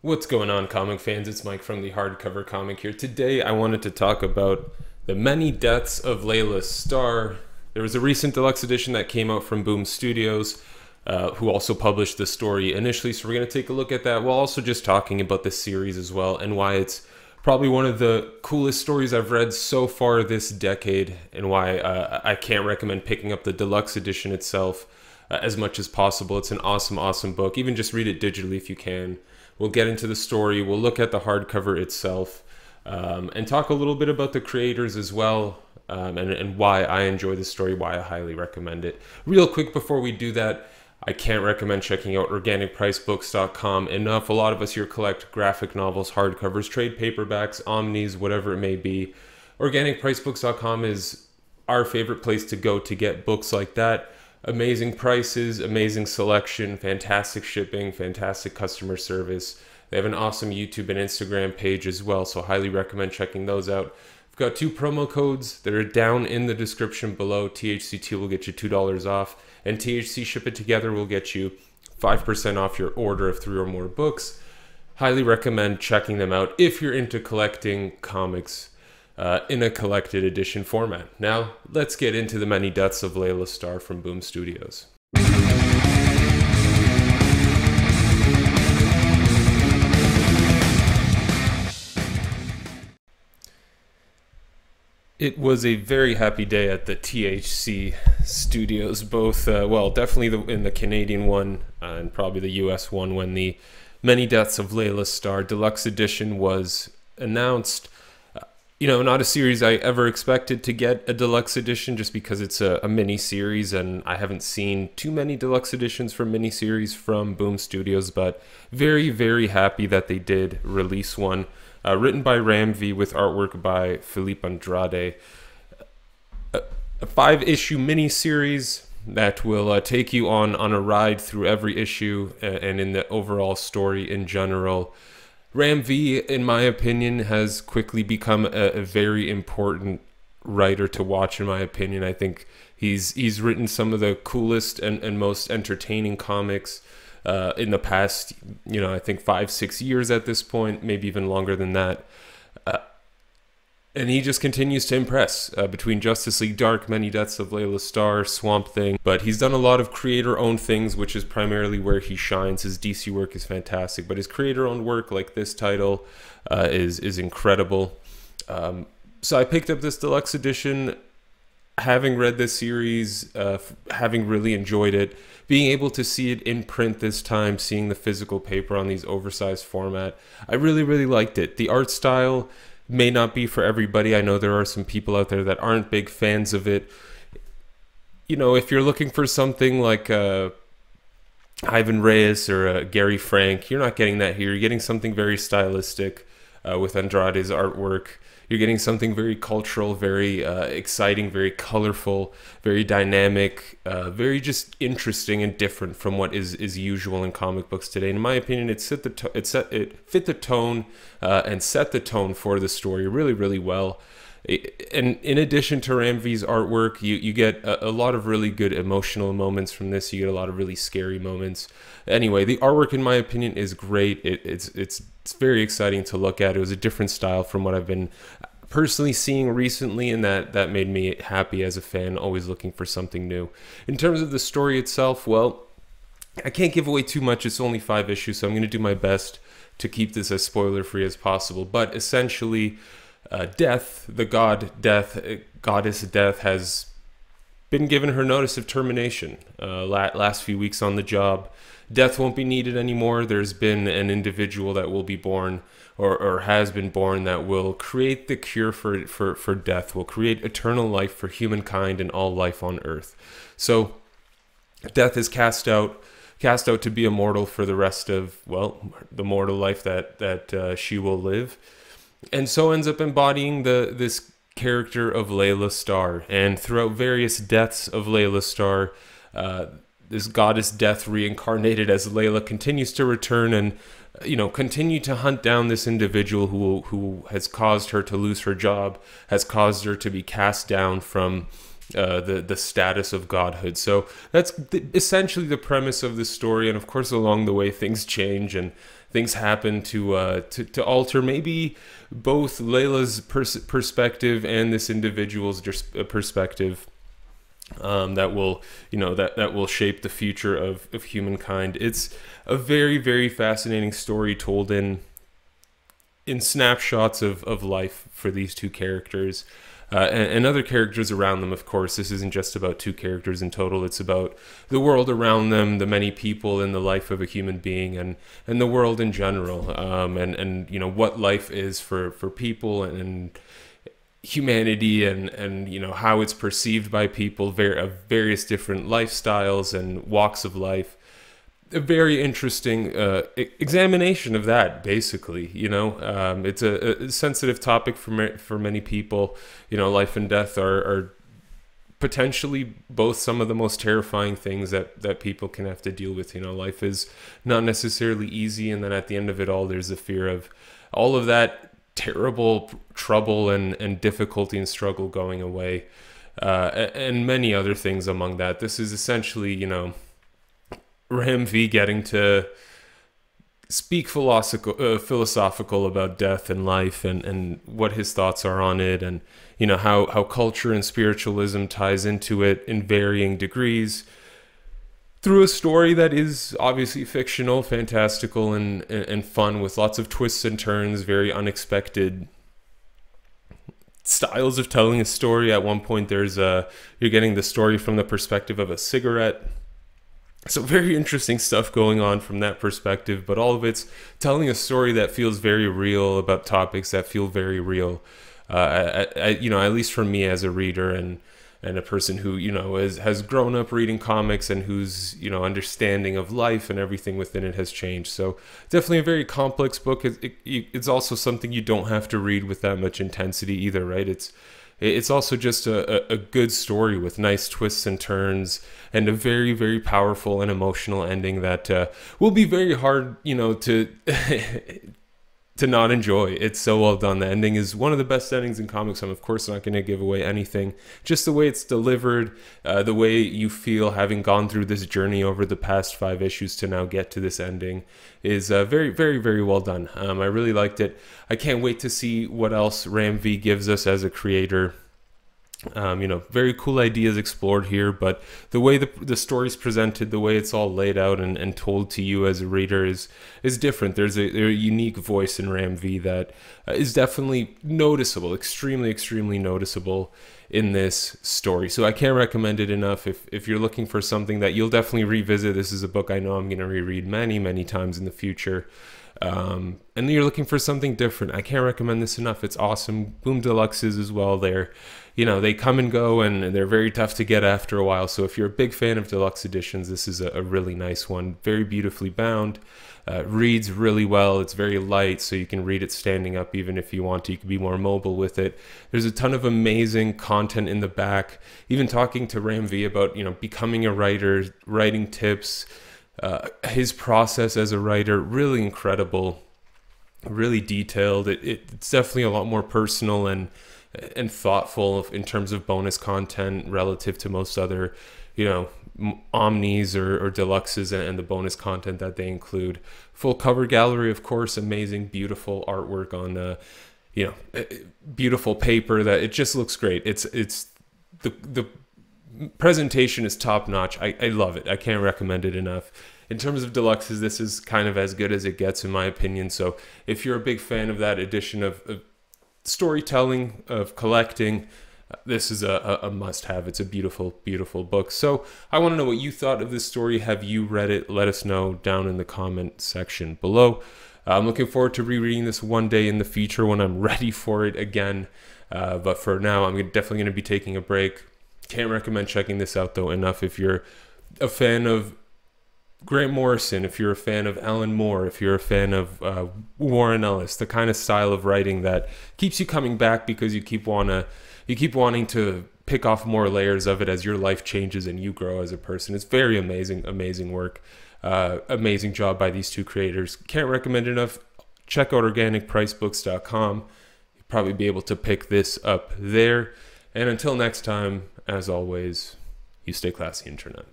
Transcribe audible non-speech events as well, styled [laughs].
What's going on, comic fans? It's Mike from the Hardcover Comic here. Today, I wanted to talk about the many deaths of Laila Starr. There was a recent deluxe edition that came out from Boom Studios, uh, who also published the story initially. So, we're going to take a look at that while also just talking about the series as well and why it's probably one of the coolest stories I've read so far this decade, and why uh, I can't recommend picking up the deluxe edition itself uh, as much as possible. It's an awesome, awesome book. Even just read it digitally if you can. We'll get into the story. We'll look at the hardcover itself um, and talk a little bit about the creators as well um, and, and why I enjoy the story, why I highly recommend it. Real quick before we do that, I can't recommend checking out organicpricedbooks.com enough. A lot of us here collect graphic novels, hardcovers, trade paperbacks, omnis, whatever it may be. Organicpricedbooks.com is our favorite place to go to get books like that amazing prices, amazing selection, fantastic shipping, fantastic customer service. They have an awesome YouTube and Instagram page as well, so highly recommend checking those out. I've got two promo codes that are down in the description below. THC2 will get you $2 off, and THC Ship It Together will get you 5% off your order of three or more books. Highly recommend checking them out if you're into collecting comics uh, in a collected edition format. Now, let's get into the many deaths of Laila Starr from Boom Studios. It was a very happy day at the THC studios, both, uh, well, definitely the, in the Canadian one uh, and probably the US one when the Many Deaths of Laila Starr Deluxe Edition was announced you know, not a series I ever expected to get a deluxe edition just because it's a, a mini series and I haven't seen too many deluxe editions for mini series from Boom Studios, but very, very happy that they did release one. Uh, written by Ram V with artwork by Filipe Andrade. A, a five issue mini series that will uh, take you on, on a ride through every issue uh, and in the overall story in general. Ram V, in my opinion, has quickly become a, a, very important writer to watch. In my opinion, I think he's he's written some of the coolest and, and most entertaining comics uh, in the past. You know, I think five six years at this point, maybe even longer than that. Uh, and he just continues to impress uh, between Justice League Dark, Many Deaths of Laila Starr, Swamp Thing. But he's done a lot of creator owned things, which is primarily where he shines. His DC work is fantastic, but his creator owned work, like this title, uh, is, is incredible. Um, so I picked up this deluxe edition, having read this series, uh, having really enjoyed it, being able to see it in print this time, seeing the physical paper on these oversized format. I really, really liked it. The art style may not be for everybody. I know there are some people out there that aren't big fans of it. You know, if you're looking for something like uh, Ivan Reis or uh, Gary Frank, you're not getting that here. You're getting something very stylistic uh, with Andrade's artwork. You're getting something very cultural, very uh, exciting, very colorful, very dynamic, uh, very just interesting and different from what is, is usual in comic books today. In my opinion, it set the it set it fit the tone uh, and set the tone for the story really, really well and in addition to Ram V's artwork, you, you get a, a, lot of really good emotional moments from this. You get a lot of really scary moments. Anyway, the artwork, in my opinion, is great. It, it's it's it's very exciting to look at. It was a different style from what I've been personally seeing recently, and that that made me happy as a fan. Always looking for something new. In terms of the story itself, well, I can't give away too much. It's only five issues, so I'm going to do my best to keep this as spoiler free as possible. But essentially uh, Death, the god Death, uh, goddess Death, has been given her notice of termination. Uh, last few weeks on the job, Death won't be needed anymore. There's been an individual that will be born, or, or has been born, that will create the cure for, for, for death, will create eternal life for humankind and all life on earth. So, Death is cast out cast out to be immortal for the rest of well the mortal life that that uh, she will live and so ends up embodying the this character of Laila Starr. And throughout various deaths of Laila Starr, uh, this goddess death reincarnated as Laila continues to return and you know continue to hunt down this individual who who has caused her to lose her job, has caused her to be cast down from uh, the the status of godhood. So that's the, essentially the premise of the story, and of course, along the way, things change and things happen to uh, to, to alter maybe both Laila's pers- perspective and this individual's uh, perspective. Um, that will you know that that will shape the future of of humankind. It's a very very fascinating story told in in snapshots of of life for these two characters uh, and, and, other characters around them. Of course, this isn't just about two characters in total. It's about the world around them, the many people in the life of a human being, and and the world in general, um, and and you know what life is for for people and, and humanity and and you know how it's perceived by people of various different lifestyles and walks of life a very interesting uh, examination of that. Basically, you know, um, it's a, a, sensitive topic for for many people. You know, life and death are, are potentially both some of the most terrifying things that that people can have to deal with. You know, life is not necessarily easy, and then at the end of it all, there's the fear of all of that terrible trouble and and difficulty and struggle going away, uh, and many other things among that. This is essentially, you know Ram V getting to speak philosophical uh, philosophical about death and life and, and what his thoughts are on it and you know how, how culture and spiritualism ties into it in varying degrees through a story that is obviously fictional fantastical and, and, and fun with lots of twists and turns very unexpected styles of telling a story. At one point there's a you're getting the story from the perspective of a cigarette so very interesting stuff going on from that perspective but all of it's telling a story that feels very real about topics that feel very real. Uh, I, I, you know at least for me as a reader and and a person who you know is, has grown up reading comics and whose you know understanding of life and everything within it has changed. So definitely a very complex book. It, it, it's also something you don't have to read with that much intensity either right? It's it's also just a, a good story with nice twists and turns and a very very powerful and emotional ending that uh, will be very hard you know to [laughs] to not enjoy. It's so well done. The ending is one of the best endings in comics. I'm of course not going to give away anything. Just the way it's delivered, uh, the way you feel having gone through this journey over the past five issues to now get to this ending is uh, very, very, very well done. Um, I really liked it. I can't wait to see what else Ram V gives us as a creator. Um, you know, very cool ideas explored here, but the way the the story's presented, the way it's all laid out and, and told to you as a reader is is different. There's a, a unique voice in Ram V that uh, definitely noticeable, extremely, extremely noticeable in this story. So I can't recommend it enough. If if you're looking for something that you'll definitely revisit, this is a book I know I'm going to reread many, many times in the future. Um, and you're looking for something different. I can't recommend this enough. It's awesome. Boom Deluxes as well. They're you know they come and go and they're very tough to get after a while so if you're a big fan of deluxe editions this is a, a really nice one very beautifully bound uh, reads really well it's very light so you can read it standing up even if you want to you can be more mobile with it there's a ton of amazing content in the back even talking to ram v about you know becoming a writer writing tips uh, his process as a writer really incredible really detailed it, it, it's definitely a lot more personal and and thoughtful in terms of bonus content relative to most other, you know, omnis or, or deluxes and, and, the bonus content that they include. Full cover gallery, of course, amazing, beautiful artwork on, uh, you know, eh, eh, beautiful paper that it just looks great. It's it's the the presentation is top notch. I, I love it. I can't recommend it enough. In terms of deluxes, this is kind of as good as it gets in my opinion. So if you're a big fan of that edition of, of storytelling, of collecting. This is a, a must have. It's a beautiful, beautiful book. So I want to know what you thought of this story. Have you read it? Let us know down in the comment section below. I'm looking forward to rereading this one day in the future when I'm [laughs] ready for it again. Uh, but for now, I'm definitely going to be taking a break. Can't recommend checking this out though enough if you're a fan of Grant Morrison, if you're a fan of Alan Moore, if you're a fan of uh, Warren Ellis, the kind of style of writing that keeps you coming back because you keep wanna you keep wanting to pick off more layers of it as your life changes and you grow as a person. It's very amazing, amazing work. Uh, amazing job by these two creators. Can't recommend enough. Check out organicpricedbooks.com. You'll probably be able to pick this up there. And until next time, as always, you stay classy, internet.